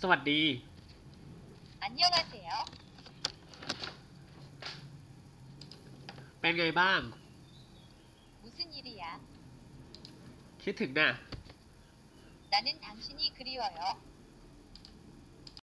สวัสดี안녕하세 요. เป็นไงบ้าง무슨일이 야? คิดถึงนะ나는당신이그리워 요.